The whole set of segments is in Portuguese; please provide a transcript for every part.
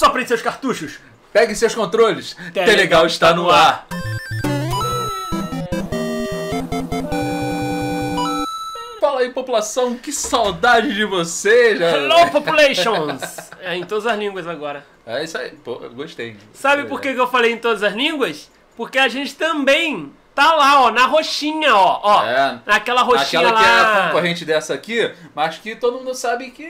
Assoprem seus cartuchos. Peguem seus controles. Telegal Telegal está no ar. Fala aí, população, que saudade de vocês. né? Hello, populations! É em todas as línguas agora. É isso aí, pô, eu gostei. Sabe por que que eu falei em todas as línguas? Porque a gente também tá lá, ó, na roxinha, ó. ó É. Naquela roxinha Aquela que é a lá. concorrente dessa aqui, mas que todo mundo sabe que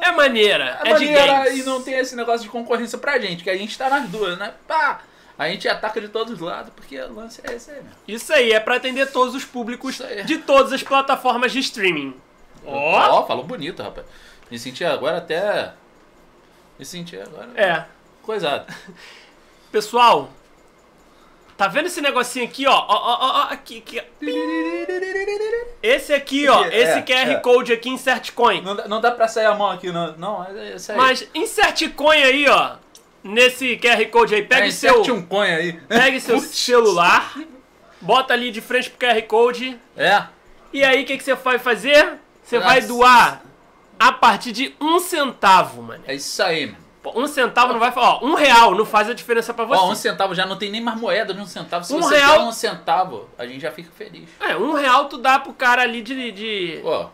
É maneira, é é, de maneira e não tem esse negócio de concorrência pra gente, que a gente tá nas duas, né? Pá! A gente ataca de todos os lados, porque o lance é esse aí mesmo. Isso aí, é pra atender todos os públicos de todas as plataformas de streaming. Ó! Ó, falou bonito, rapaz. Me senti agora até. Me senti agora. É. Coisado. Pessoal, tá vendo esse negocinho aqui, ó? Ó, ó, ó, ó, aqui, aqui. Esse aqui, ó, É, esse QR é. Code aqui, insert coin. Não, dá- não dá pra sair a mão aqui, não. Não, é isso aí. Mas insert coin aí, ó, nesse QR Code aí, pega é, seu, um coin aí. pega seu celular, bota ali de frente pro QR Code, É. e aí o que, que você vai fazer? Você vai doar a partir de um centavo, mano. É isso aí, mano. Pô, Um centavo não vai... Ó, um real não faz a diferença pra você. Ó, um centavo já não tem nem mais moeda de um centavo. Se Um você real- der um centavo, a gente já fica feliz. É, um real tu dá pro cara ali de... de... Pô,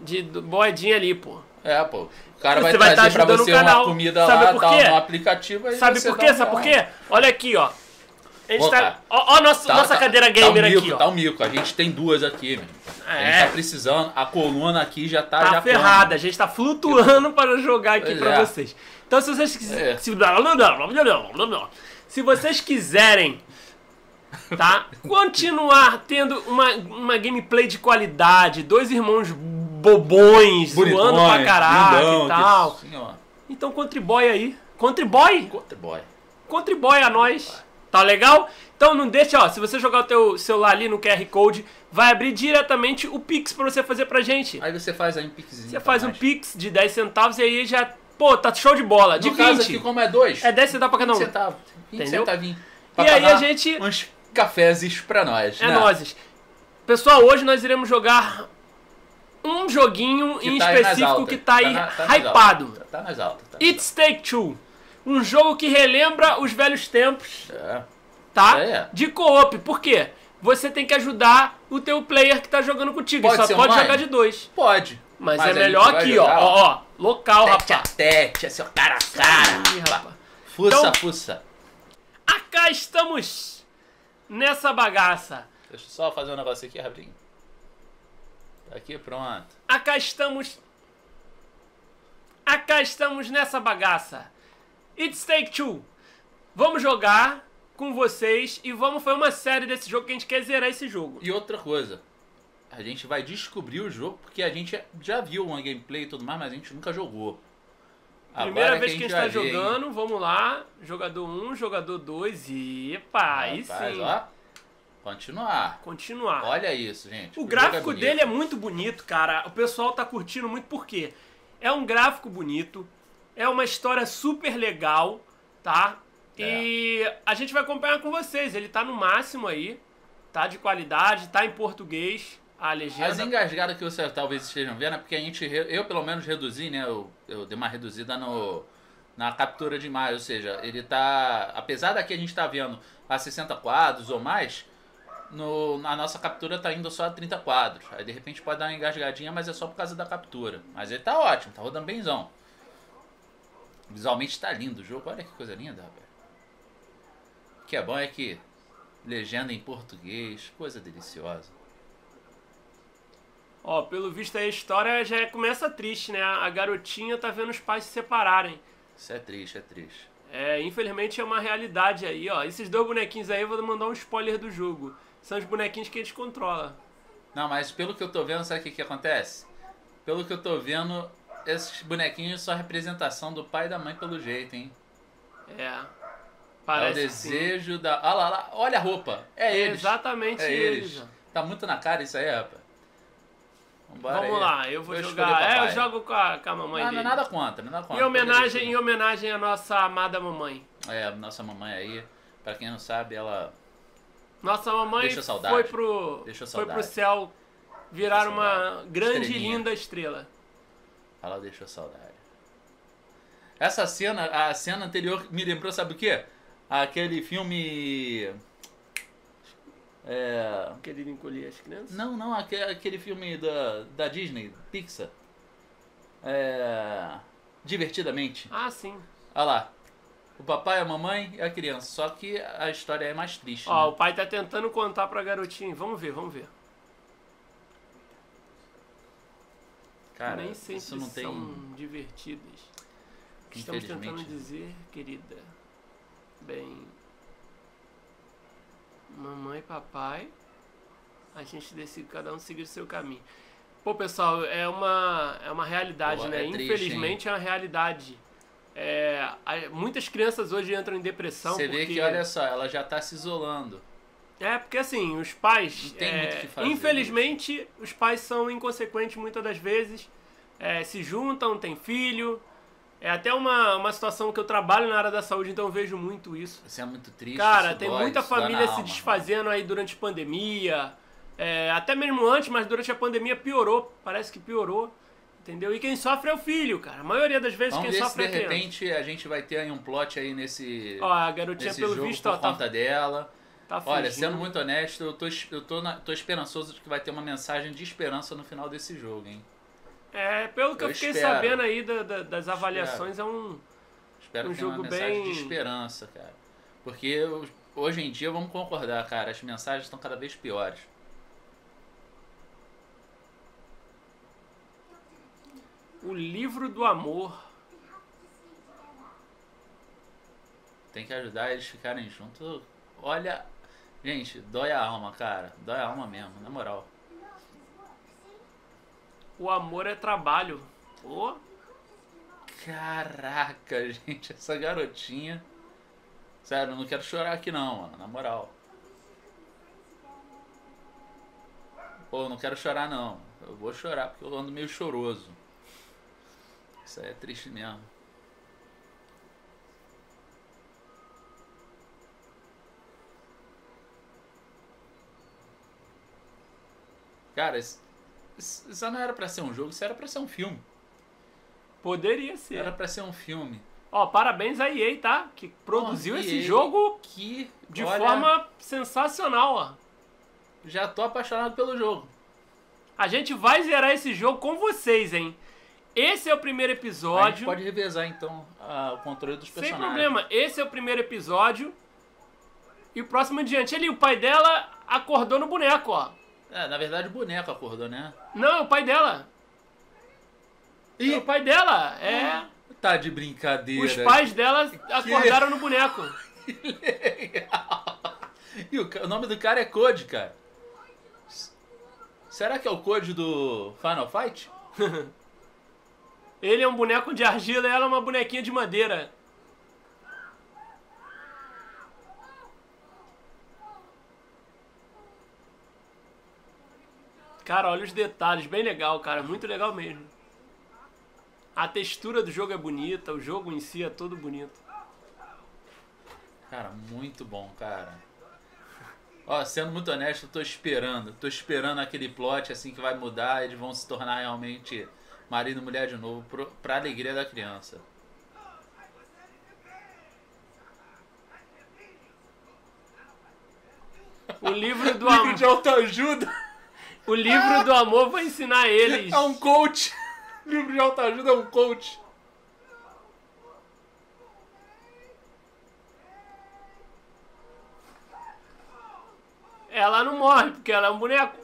de moedinha ali, pô. é, pô. O cara vai vai trazer tá pra você uma comida Sabe lá, por quê? no aplicativo. Aí Sabe por quê? um Sabe por quê? Olha aqui, ó. A gente Pô, tá... cara. Ó, ó nosso, Tá- nossa tá- cadeira tá gamer um mico, aqui, ó. Tá um mico. A gente tem duas aqui, meu. A gente É. tá precisando. A coluna aqui já tá, Tá já ferrada, a gente tá flutuando para jogar aqui Pois pra é. vocês. Então se vocês quiserem... É. Se... vocês quiserem, tá? Continuar tendo uma, uma gameplay de qualidade, dois irmãos bobões, zoando pra Bonitões, caraca lindão, e tal. Então contribui aí. Contribui! Contra boy. contribui a nós. Tá legal? Então não deixa, ó, se você jogar o teu celular ali no QR Code, vai abrir diretamente o Pix pra você fazer pra gente. Aí você faz aí um pixzinho. Você faz um nós. Pix de 10 centavos e aí já, pô, tá show de bola. De No caso 20. aqui, como é dois, É 10 centavos pra cada um. centavos. 20 Entendeu? centavinho. E aí a gente- Uns cafés pra nós. É né? nozes. Pessoal, hoje nós iremos jogar um joguinho Que em tá específico que tá aí na- nas hypado. Tá nas altas. Tá. It's Take Two. Um jogo que relembra os velhos tempos É. tá? É. De co-op. Por quê? Você tem que ajudar o teu player que tá jogando contigo. Pode só pode online? jogar de dois. Pode. Mas, a é melhor aqui, ó. Ó, ó. Local, Tete a rapaz. tete, é seu cara a cara. Ih, rapaz. Fuça, Então- fuça. Acá estamos nessa bagaça. Deixa eu só fazer um negócio aqui rapidinho. Aqui, pronto. Acá estamos. Acá estamos nessa bagaça. It's Take Two. Vamos jogar com vocês e vamos fazer uma série desse jogo que a gente quer zerar esse jogo. E outra coisa. A gente vai descobrir o jogo porque a gente já viu uma gameplay e tudo mais, mas a gente nunca jogou. Primeira Agora vez que a gente tá vai ver, hein? jogando, vamos lá. Jogador 1, jogador 2. E epa, aí sim. ó. Continuar. Continuar. Olha isso, gente. o jogo gráfico bonito. dele é muito bonito, cara. O pessoal tá curtindo muito porque é um gráfico bonito, é uma história super legal, tá? E a gente vai acompanhar com vocês. Ele tá no máximo aí, tá de qualidade, tá em português, a As legenda. engasgadas que vocês talvez estejam vendo é porque a gente, eu pelo menos reduzi, né? Eu, eu dei uma reduzida no, na captura de imagem, ou seja, ele tá. Apesar daqui a gente tá vendo a 60 quadros ou mais, no, na nossa captura tá indo só a 30 quadros. Aí de repente pode dar uma engasgadinha, mas é só por causa da captura. Mas ele tá ótimo, tá rodando benzão. Visualmente tá lindo o jogo, olha que coisa linda, rapaz. O que é bom é que legenda em português, coisa deliciosa. Ó, pelo visto aí a história já começa triste, né? A garotinha tá vendo os pais se separarem. Isso é triste, é triste. É, infelizmente é uma realidade aí, ó. Esses dois bonequinhos aí, eu vou mandar um spoiler do jogo. São os bonequinhos que a gente controla. Não, mas pelo que eu tô vendo, sabe o que, que acontece? Pelo que eu tô vendo, esses bonequinhos são a representação do pai e da mãe pelo jeito, hein? É. é o Parece que sim. desejo da. Olha lá, lá, olha a roupa. É É eles. exatamente É eles. eles. Tá muito na cara isso aí, rapaz. Vambora Vamos aí. lá, eu vou Vou jogar. É, eu jogo com a, com a mamãe Não, não dele. nada contra, nada contra. Em homenagem, em Pode homenagem à nossa amada mamãe. É, nossa mamãe aí, pra quem não sabe, ela. Nossa mamãe foi pro foi pro céu virar uma grande e linda estrela. Ela deixou saudade. Essa cena, a cena anterior me lembrou, sabe o quê? Aquele filme. É. Querido encolher as crianças? Não, não, aquele, aquele filme da, da Disney, Pixar. É. Divertidamente. Ah, sim. Olha lá. O papai, a mamãe e a criança. Só que a história é mais triste. Ó, né? o pai tá tentando contar pra garotinha. Vamos ver, vamos ver. Cara, Nem sempre isso não tem. são divertidas. O que estamos tentando Infelizmente. dizer, querida? Bem, mamãe e papai, a gente decide cada um seguir o seu caminho. Pô, pessoal, é uma, é uma realidade, Pô, né? é triste, Infelizmente é uma realidade. É, muitas crianças hoje entram em depressão Você porque... vê que, olha só, ela já tá se isolando. É, porque assim, os pais. É, muito o que fazer, infelizmente, os pais são inconsequentes muitas das vezes. é, se juntam, têm filho. É até uma, uma situação que eu trabalho na área da saúde, então eu vejo muito isso. Isso é muito triste. Cara, tem dói, muita família se desfazendo aí durante a pandemia. é, até mesmo antes, mas durante a pandemia piorou. Parece que piorou. Entendeu? E quem sofre é o filho, cara. A maioria das vezes Vamos quem ver se sofre de é a criança. repente a gente vai ter aí um plot aí nesse, Ó, a garotinha, nesse pelo jogo visto, por ó, tá, conta dela. tá Olha, sendo muito honesto, eu tô, eu tô, na- tô esperançoso de que vai ter uma mensagem de esperança no final desse jogo, hein? É, pelo que eu, Eu fiquei espero. sabendo aí da- da- das avaliações, é um. Espero Um que tenha uma jogo mensagem bem- de esperança, cara. Porque eu- hoje em dia, vamos concordar, cara, as mensagens estão cada vez piores. O livro do amor. Tem que ajudar eles a ficarem juntos. Olha, gente, dói a alma, cara. Dói a alma mesmo, na moral. O amor é trabalho. Ô, Caraca, gente, essa garotinha. Sério, não quero chorar aqui não, mano, na moral. Pô, não quero chorar não. Eu vou chorar porque eu ando meio choroso. Isso aí é triste mesmo. Cara, isso, isso não era pra ser um jogo, isso era pra ser um filme. poderia ser. Era pra ser um filme. Ó, parabéns à EA, tá? Que produziu Pô, esse EA, jogo Que de olha, forma sensacional, ó. Já tô apaixonado pelo jogo. A gente vai zerar esse jogo com vocês, hein? Esse é o primeiro A gente episódio. pode revezar então a- o controle dos Sem personagens. problema. Esse é o primeiro episódio. E o próximo em diante. Ali, o pai dela acordou no boneco, ó. É, na verdade o boneco acordou, né? Não, o pai dela. É o pai dela. É. Tá de brincadeira. Os pais dela acordaram no boneco. E o, o nome do cara é Code, cara. Será que é o Code do Final Fight? Ele é um boneco de argila e ela é uma bonequinha de madeira. Cara, olha os detalhes, bem legal, cara, muito legal mesmo. A textura do jogo é bonita, o jogo em si é todo bonito. Cara, muito bom, cara. Ó, sendo muito honesto, eu tô esperando. Tô esperando aquele plot assim que vai mudar, eles vão se tornar realmente marido e mulher de novo, pro, pra alegria da criança. O livro do Livro amor, de autoajuda o livro do amor vai ensinar eles. é um coach. Livro de autoajuda é um coach. Ela não morre porque ela é um boneco.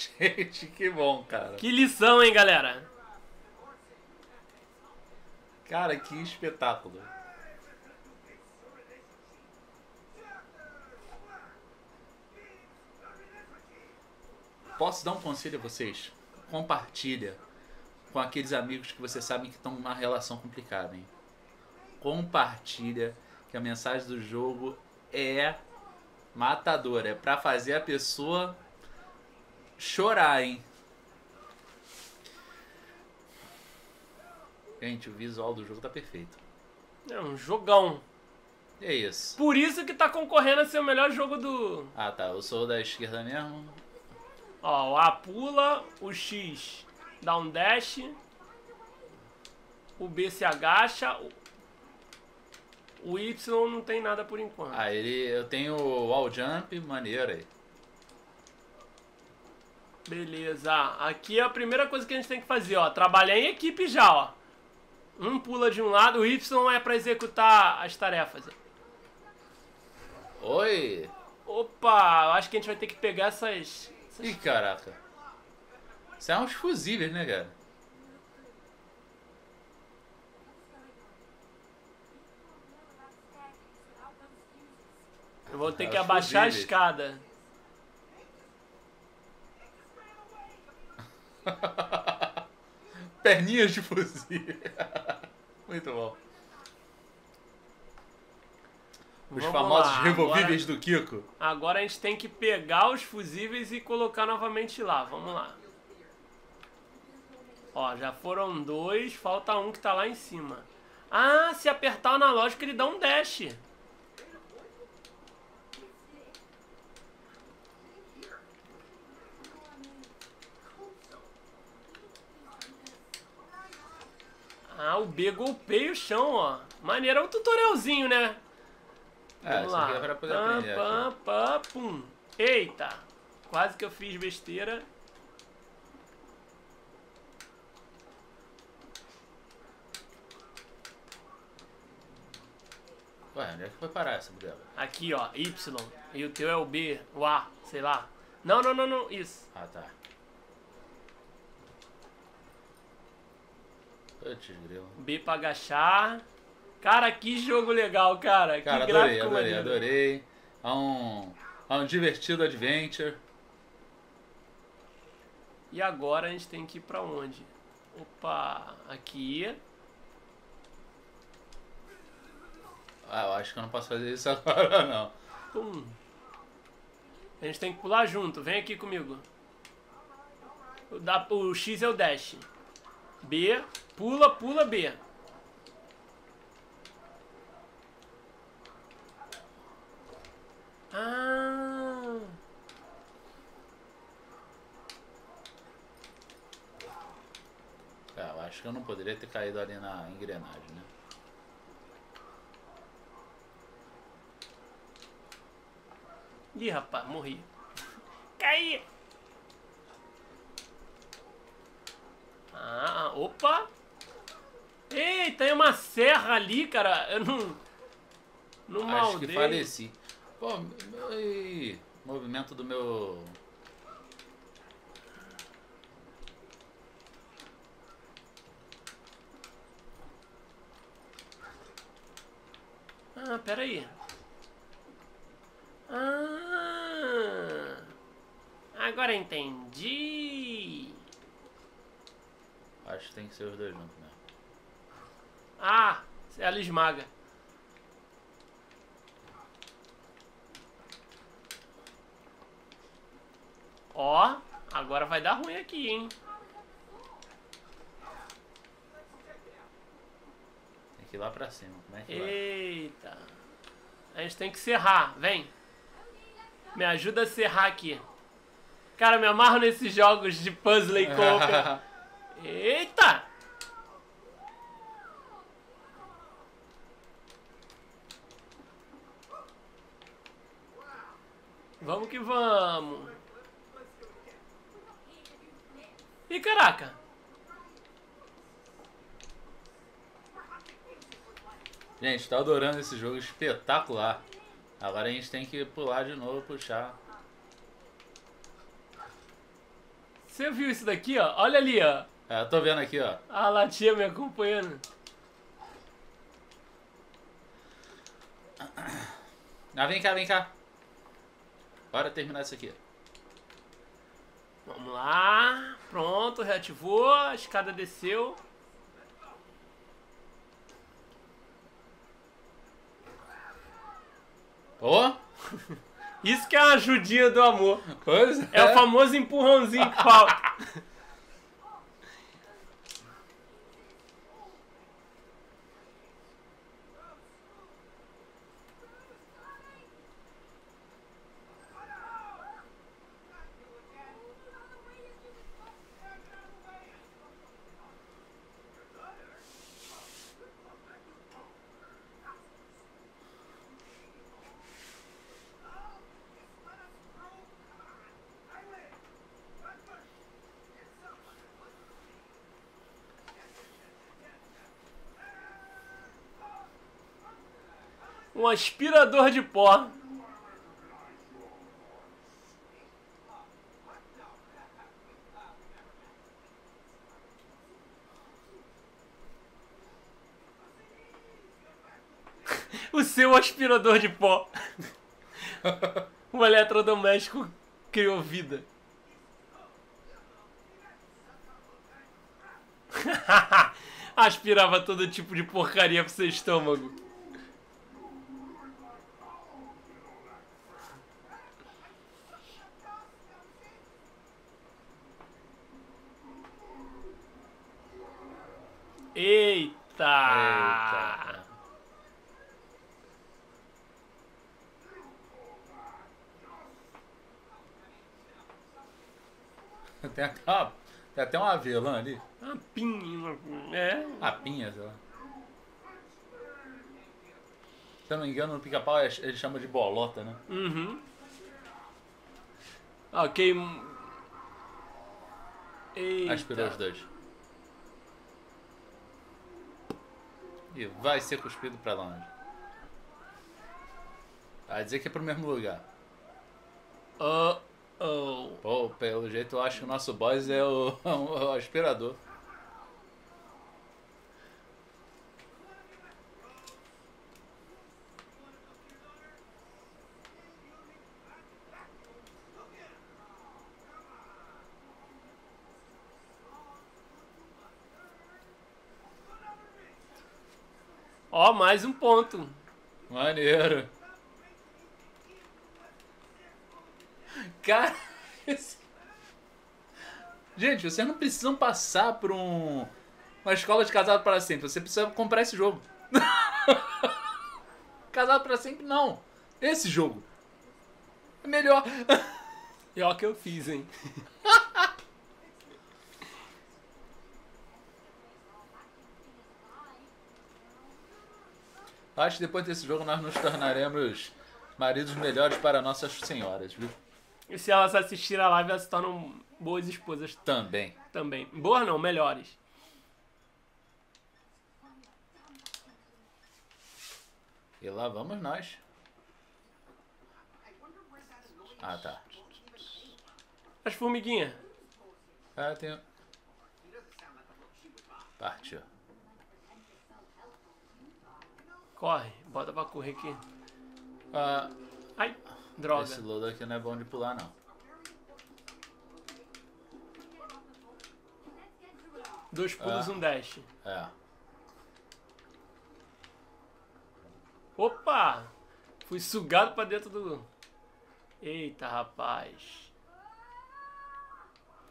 Gente, que bom, cara. Que lição, hein, galera? Cara, que espetáculo. Posso dar um conselho a vocês? Compartilha com aqueles amigos que vocês sabem que estão numa relação complicada, hein? Compartilha que a mensagem do jogo é matadora, é pra fazer a pessoa chorar, hein? Gente, o visual do jogo tá perfeito. É um jogão. É isso. Por isso que tá concorrendo a ser o melhor jogo do. Ah tá, eu sou da esquerda mesmo. Ó, o A pula, o X dá um dash, o B se agacha, o Y não tem nada por enquanto. Ah, ele. Eu tenho o wall jump, maneiro aí. Beleza. Aqui é a primeira coisa que a gente tem que fazer, ó. Trabalhar em equipe já, ó. Um pula de um lado, o Y é pra executar as tarefas. Oi! Opa, eu acho que a gente vai ter que pegar essas. essas... Ih, caraca. Isso é uns fusíveis, né, cara? Eu vou ter É, que abaixar a fusíveis. escada. Perninhas de fusível. Muito bom. Os Vamos famosos lá, removíveis do Kiko. Agora a gente tem que pegar os fusíveis e colocar novamente lá. Vamos lá. Ó, já foram dois, falta um que tá lá em cima. Ah, se apertar o analógico ele dá um dash. Ah, o B golpeia o chão, ó. Maneiro, é um tutorialzinho, né? É, Vamos lá. é pam, pam, pam, pum. Eita! Quase que eu fiz besteira. Ué, onde é que foi parar essa bodega? Aqui, ó, Y. E o teu é o B, o A, sei lá. Não, não, não, não. Isso. Ah, tá. B pra agachar. Cara, que jogo legal, cara. Cara, que adorei, gráfico adorei, maneiro. adorei. É um, é um divertido adventure. E agora a gente tem que ir pra onde? Opa, aqui. Ah, eu acho que eu não posso fazer isso agora, não. Pum. A gente tem que pular junto. Vem aqui comigo. O, da- o X é o dash. B. Pula, pula, B. Ah. É, eu acho que eu não poderia ter caído ali na engrenagem, né? Ih, rapaz, morri. Caí! Ah, opa! Ei, tem uma serra ali, cara. Eu não. Não Acho maldei. que faleci. Pô, ai, movimento do meu. Ah, peraí. Ah, agora entendi. Acho que tem que ser os dois juntos mesmo. Ah, ela esmaga. Ó, agora vai dar ruim aqui, hein? Tem que ir lá pra cima. Como é que vai? Eita. A gente tem que serrar, vem. Me ajuda a serrar aqui. Cara, me amarro nesses jogos de puzzle e copa. Eita! Vamos que vamos. Ih, caraca. Gente, tô adorando esse jogo espetacular. Agora a gente tem que pular de novo, puxar. Você viu isso daqui, ó? Olha ali, ó. É, eu tô vendo aqui, ó. A latinha me acompanhando. Ah, vem cá, vem cá. Bora terminar isso aqui. Vamos lá. Pronto, reativou. A escada desceu. Ô! Isso que é uma ajudinha do amor. Pois É o famoso empurrãozinho que falta. aspirador de pó. o seu aspirador de pó. o eletrodoméstico criou vida. Aspirava todo tipo de porcaria pro seu estômago. Eita! Eita. Tem até uma, tem até uma avelã ali. Uma pinha. É. A pinha, sei lá. Se eu não me engano, no pica-pau é- ele chama de bolota, né? Uhum. Ok. Eita. Aspirou os dois. E vai ser cuspido pra longe. Vai dizer que é pro mesmo lugar. Oh, oh. Pô, pelo jeito eu acho que o nosso boss é o, o aspirador. Ó, mais um ponto. Maneiro. Cara, gente, vocês não precisam passar por um uma escola de casado para sempre. Você precisa comprar esse jogo. casado para sempre não. Esse jogo é melhor. Ó que eu fiz, hein? Acho que depois desse jogo nós nos tornaremos maridos melhores para nossas senhoras, viu? E se elas assistirem a live, elas se tornam boas esposas Também. também. Boas não, melhores. E lá vamos nós. Ah, tá. As formiguinhas. Ah, tem. Partiu. Corre, bota pra correr aqui. Ah, Ai, droga. esse lodo aqui não é bom de pular, não. Dois pulos, Ah. um dash. É. Opa! Fui sugado pra dentro do. Eita, rapaz.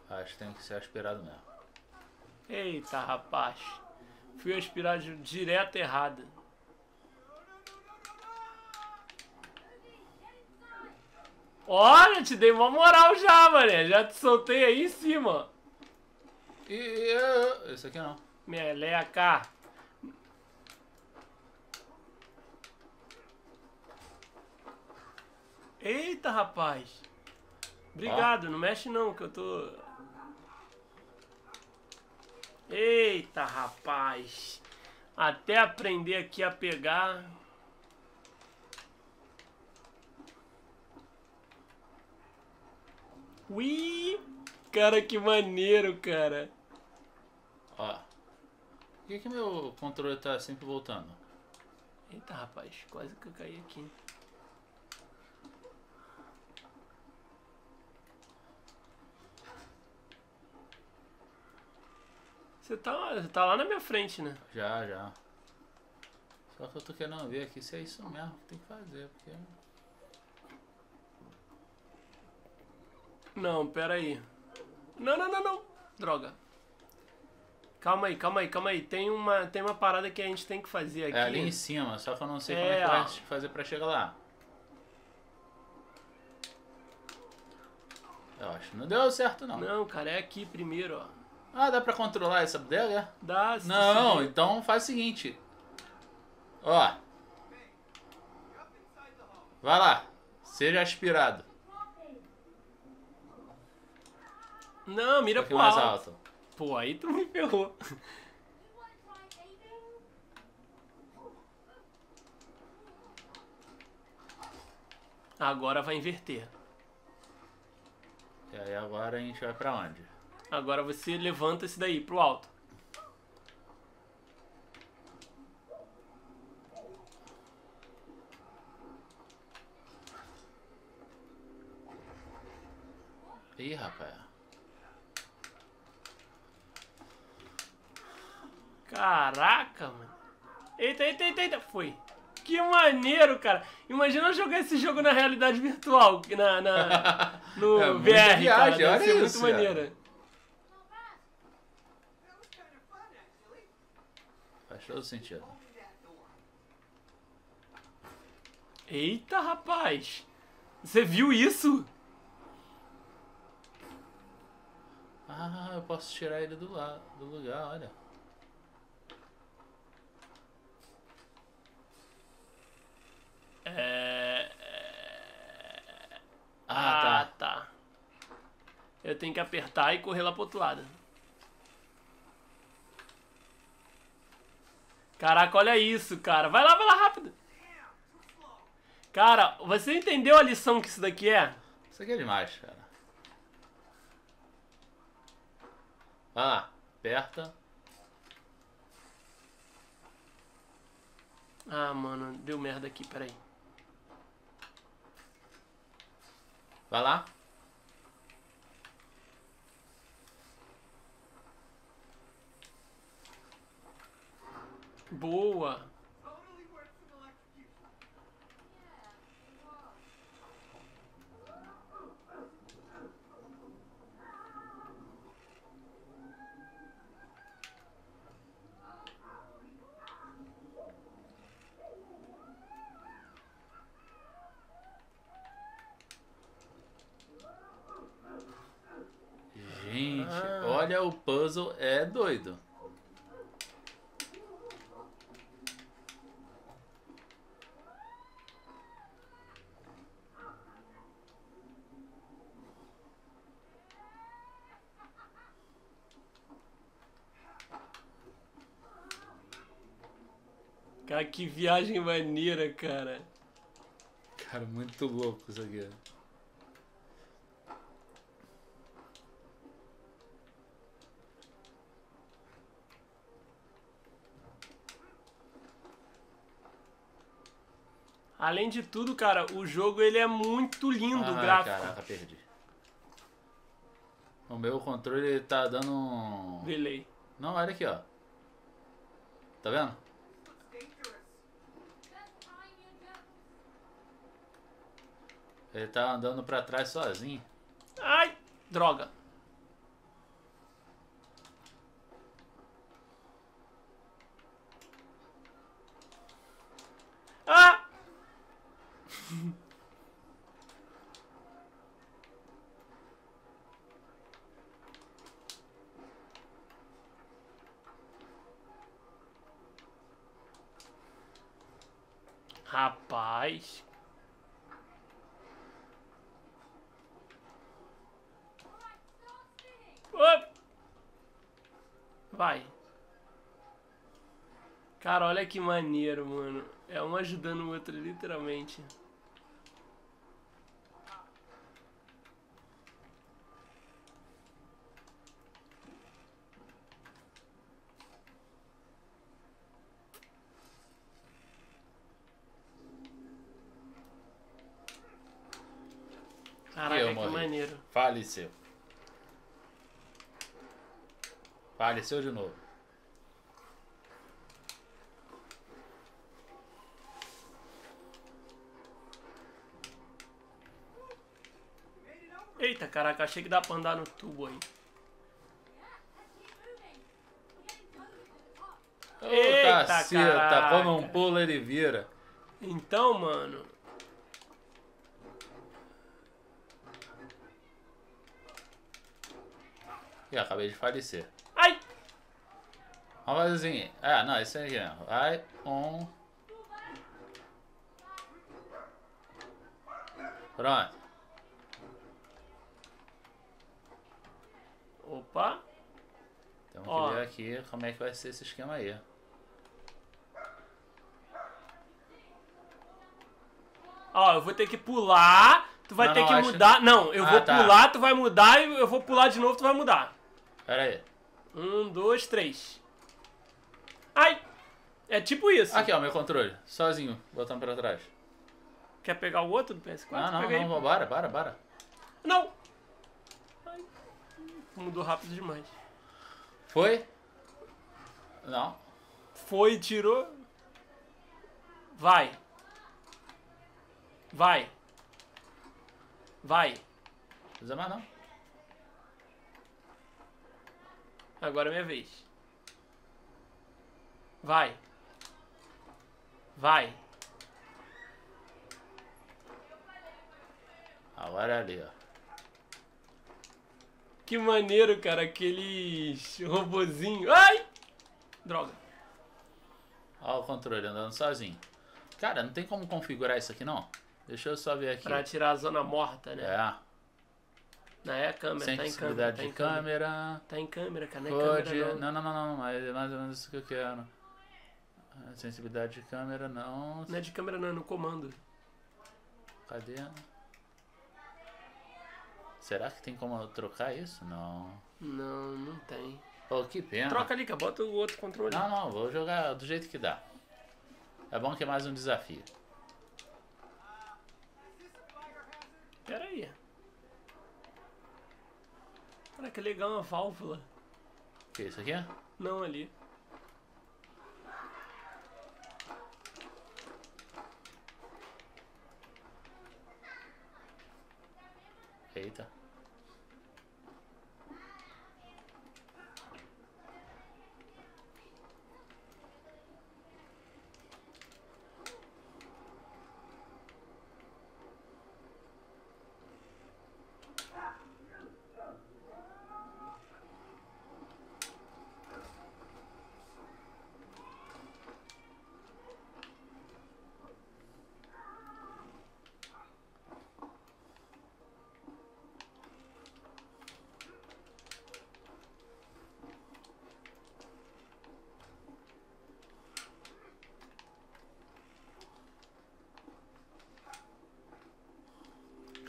Acho que tem que ser aspirado mesmo. Eita, rapaz. Fui aspirar di- direto errado. Olha, te dei uma moral já, mané. Já te soltei aí em cima. E eu- esse aqui não. Meleca. Eita, rapaz. Obrigado, não mexe não, que eu tô... Eita, rapaz. Até aprender aqui a pegar... Ui! Cara, que maneiro, cara. Ó. Por que, que meu controle tá sempre voltando? Eita, rapaz, quase que eu caí aqui. Você tá, você tá lá na minha frente, né? Já, já. Só que eu tô querendo ver aqui se é isso mesmo que tem que fazer, porque. Não, pera aí. Não, não, não, não. Droga. Calma aí, calma aí, calma aí. Tem uma, tem uma parada que a gente tem que fazer aqui. É ali em cima, só que eu não sei como É, é que vai fazer pra chegar lá. Eu acho que não deu certo não. Não, cara, é aqui primeiro, ó. Ah, dá pra controlar essa bodega? Dá, Não, subir. então faz o seguinte. Ó. Vai lá. Seja aspirado. Não, mira pro mais alto. alto. Pô, aí tu me ferrou. Agora vai inverter. E aí agora a gente vai pra onde? Agora você levanta esse daí pro alto. Ih, rapaz. Caraca, mano. Eita, eita, eita, eita. Foi. Que maneiro, cara. Imagina eu jogar esse jogo na realidade virtual, na, na no É VR, cara. viagem, Deve olha ser muito isso, cara. maneiro. Faz todo sentido. Eita, rapaz. Você viu isso? Ah, eu posso tirar ele do, la do lugar, olha. É... Ah, Ah, tá. Eu tenho que apertar e correr lá pro outro lado. Caraca, olha isso, cara. Vai lá, vai lá, rápido. Cara, você entendeu a lição que isso daqui é? Isso aqui é demais, cara. Vai lá, aperta. Ah, mano, deu merda aqui, peraí. Vai lá. Boa. Gente, Ah. olha o puzzle, é doido. Que viagem maneira, cara. Cara, muito louco isso aqui. Além de tudo, cara, o jogo ele é muito lindo, o Ai, gráfico. caraca, perdi. O meu controle tá dando um... Delay. Não, olha aqui, ó. Tá vendo? Ele tá andando pra trás sozinho. Ai, droga. Ah! Rapaz. Vai. Cara, olha que maneiro, mano. É um ajudando o outro, literalmente. Caraca, que maneiro. Faleceu. Faleceu de novo. Eita, caraca, achei que dá pra andar no tubo aí. Ô, Eita, caceta, caraca. como um pulo ele vira. Então, mano. Ih, acabei de falecer. Vamos fazer assim. Ah, não, esse aqui mesmo. Vai, um. Pronto. Opa! Temos Ó. que ver aqui como é que vai ser esse esquema aí. Ó, eu vou ter que pular, tu vai Não, ter não, que acho- mudar. Não, eu Ah, vou tá. pular, tu vai mudar e eu vou pular de novo, tu vai mudar. Pera aí. Um, dois, três. Ai! É tipo isso. Aqui, ó, meu controle. Sozinho, botando pra trás. Quer pegar o outro do PS4? Não, não, Pega aí. não, bora, bora, bora. Não! Ai. Mudou rápido demais. Foi? Não. Foi, tirou. Vai. Vai. Vai. Não precisa mais não. Agora é minha vez. Vai. Vai. Agora é ali, ó. Que maneiro, cara, aqueles robozinho. Ai! Droga. Ó o controle andando sozinho. Cara, não tem como configurar isso aqui não? Deixa eu só ver aqui. Pra tirar a zona morta, né? É. Não é a câmera, tá em câmera. Tá em câmera. câmera. Tá em câmera, cara, não é câmera não. Não, não, não, não. Mas é mais ou menos isso que eu quero. Ah, Sensibilidade de câmera, não. Não é de câmera não, é no comando. Cadê? Será que tem como trocar isso? Não. Não, não tem. Que pena. Troca ali, cara, bota o outro controle. Não, não, vou jogar do jeito que dá. É bom que é mais um desafio. Pera aí. Cara, que legal uma válvula. O que é isso aqui? Não, ali. Eita.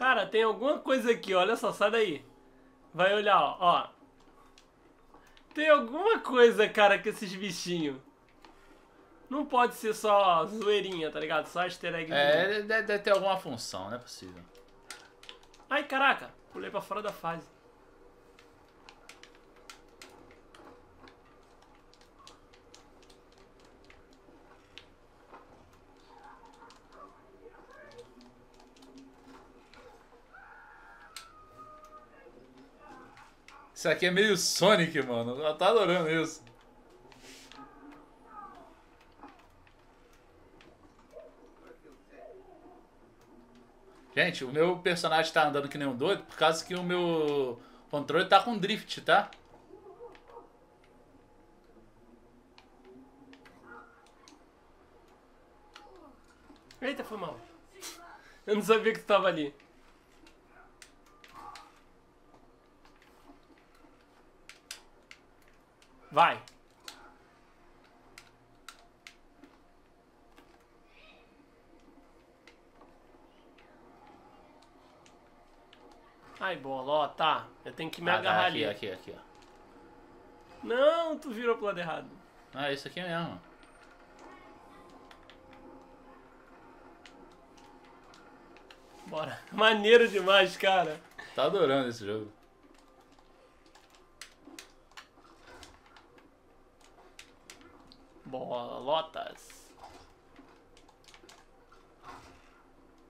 Cara, tem alguma coisa aqui, olha só, sai daí. Vai olhar, ó. ó. Tem alguma coisa, cara, com esses bichinhos. Não pode ser só zoeirinha, tá ligado? Só easter egg. É, deve, deve ter alguma função, não é possível. Ai, caraca. Pulei pra fora da fase. Isso aqui é meio Sonic, mano. Eu tô adorando isso. Gente, o meu personagem tá andando que nem um doido por causa que o meu controle tá com drift, tá? Eita, foi mal. Eu não sabia que tu tava ali. Vai. Ai, bolota. Eu tenho que me Ah, tá, agarrar aqui, ali. aqui, aqui, ó. Não, tu virou pro lado errado. Ah, isso aqui mesmo. Bora. Maneiro demais, cara. Tá adorando esse jogo. Bolotas.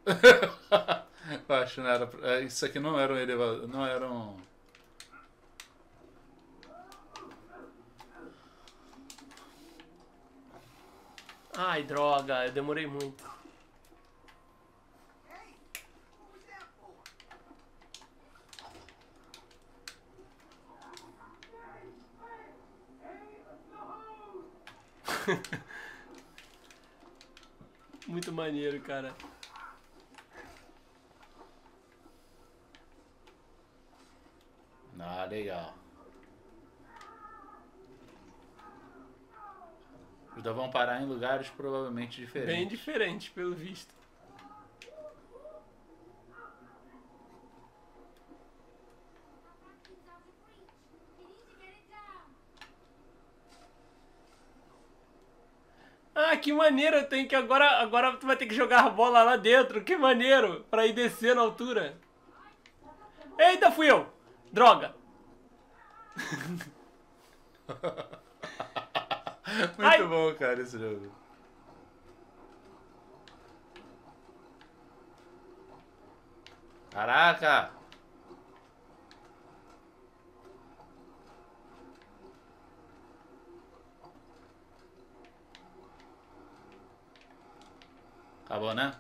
Eu acho que não era. é, Isso aqui não era um elevador. Não era um. Ai, droga, eu demorei muito. Muito maneiro, cara. Ah, legal. Os dois vão parar em lugares provavelmente diferentes. Bem diferente, pelo visto. Que maneiro, tenho que agora, agora tu vai ter que jogar a bola lá dentro, que maneiro, pra ir descer na altura. Eita, fui eu! Droga! Muito Ai. bom, cara, esse jogo. Caraca! Acabou, né?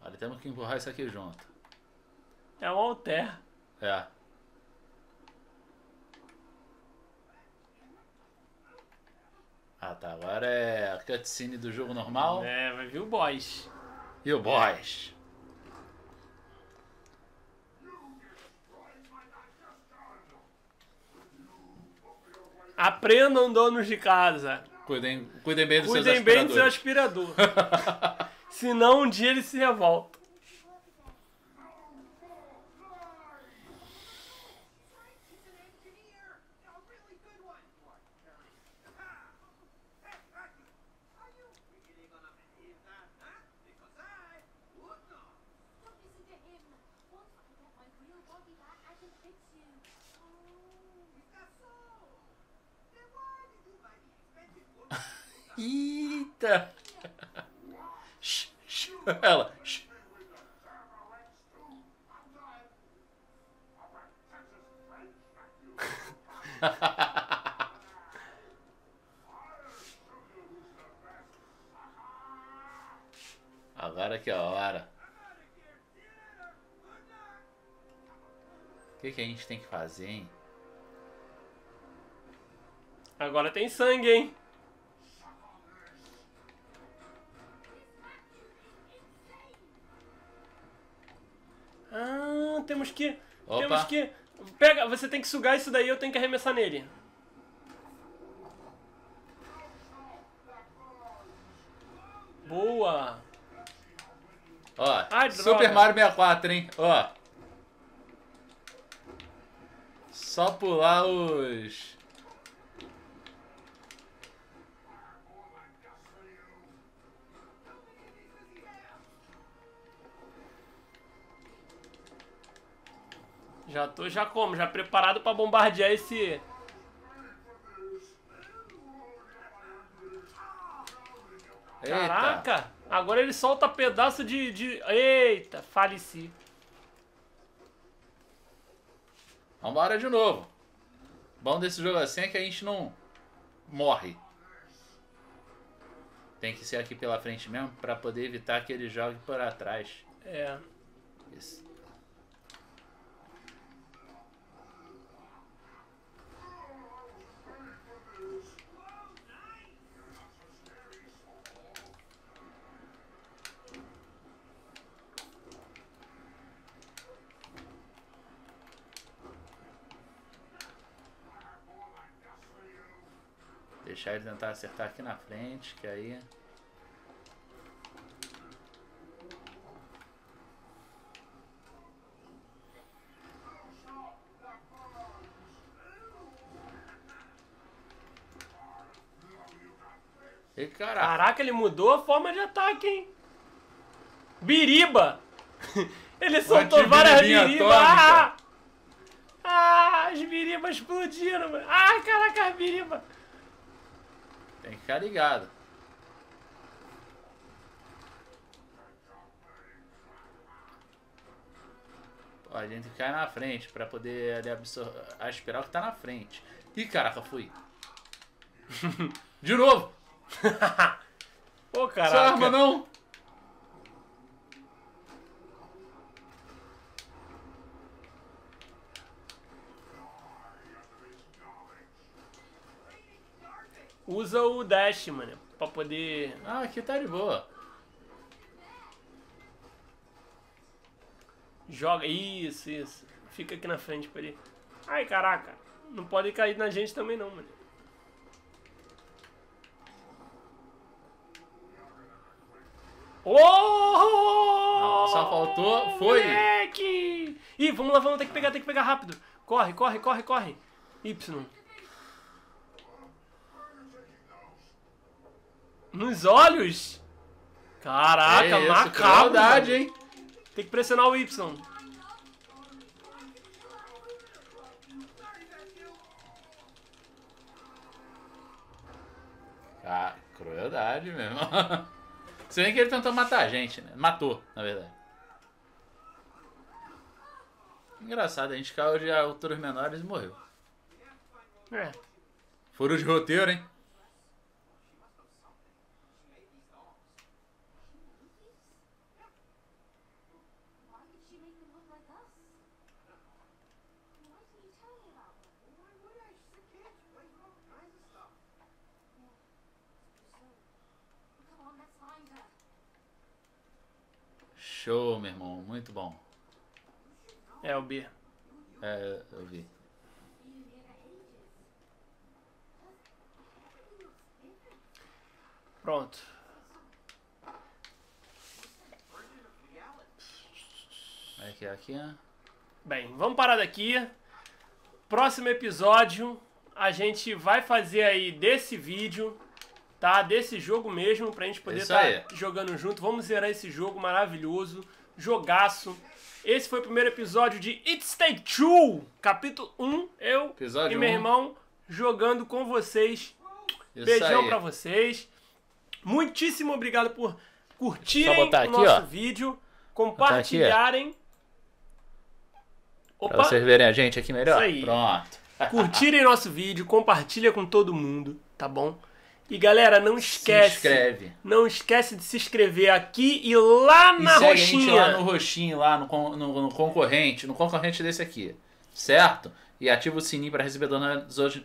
Olha, temos que empurrar isso aqui junto. É um alter. É. Ah tá, agora é a cutscene do jogo normal. É, vai vir o boss. E o boss. Aprendam, donos de casa. Cuidem, cuidem bem dos Cuidem seus bem do seu aspiradores. aspirador. Senão um dia ele se revolta. Eita! Ela. Agora que é a hora. O que, que a gente tem que fazer, hein? Agora tem sangue, hein? Temos que. Opa. Temos que. Pega, você tem que sugar isso daí, eu tenho que arremessar nele. Boa! Ó, Ai, Super. Mario 64, hein? Ó. Só pular os. Já tô já como, já preparado pra bombardear esse. Eita. Caraca! Agora ele solta pedaço de. de... Eita, faleci. Vambora de novo. Bom desse jogo assim é que a gente não morre. Tem que ser aqui pela frente mesmo pra poder evitar que ele jogue por atrás. É. Isso. Deixar ele tentar acertar aqui na frente, que aí. E caraca. Caraca, ele mudou a forma de ataque, hein? Biriba! Ele soltou várias biribas! Ah! ah, as biribas explodiram. Ah, caraca, as biribas! Ficar ligado. Ó, a gente cair na frente pra poder ali absorver a espiral que tá na frente. Ih, caraca, fui. De novo! Pô, Sua caraca. arma não! Usa o dash, mano, pra poder... Ah, aqui tá de boa. Joga, isso, isso. Fica aqui na frente pra ele. Ai, caraca. Não pode cair na gente também não, mano. Oh! Só faltou- foi. Moleque! Ih, vamos lá, vamos ter que pegar, tem que pegar rápido. Corre, corre, corre, corre. Y. Nos olhos? Caraca, É isso, macabro. mano. hein? Tem que pressionar o Y. Ah, crueldade mesmo. Se bem que ele tentou matar a gente, né? Matou, na verdade. Engraçado, a gente caiu de alturas menores e morreu. É. Furo de roteiro, hein? Show, meu irmão. Muito bom. É, o B. É, eu vi. Pronto. Aqui, aqui, ó. Bem, vamos parar daqui. Próximo episódio, a gente vai fazer aí desse vídeo, tá? Desse jogo mesmo, pra gente poder estar aí. jogando junto. Vamos zerar esse jogo maravilhoso. Jogaço. Esse foi o primeiro episódio de It's Take Two, capítulo 1. Eu Episódio e meu irmão jogando com vocês. Isso Beijão aí. pra vocês. Muitíssimo obrigado por curtirem o aqui, nosso ó. vídeo, compartilharem. Pra Opa! vocês verem a gente aqui melhor. Isso aí. Pronto. Curtirem nosso vídeo, compartilha com todo mundo, tá bom? E galera, não Se esquece, inscreve. não esquece de se inscrever aqui e lá E na segue a gente roxinha. lá no roxinho, lá no, no- no concorrente, no concorrente desse aqui. Certo? E ativa o sininho pra receber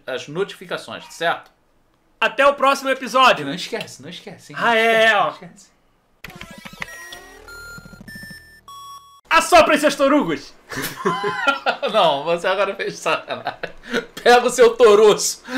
as, notificações, certo? Até o próximo E episódio. não esquece, não esquece. hein? Ah, é, Não ó. esquece. Assoprem seus torugos. Não, você agora fez sacanagem. Pega o seu toroço.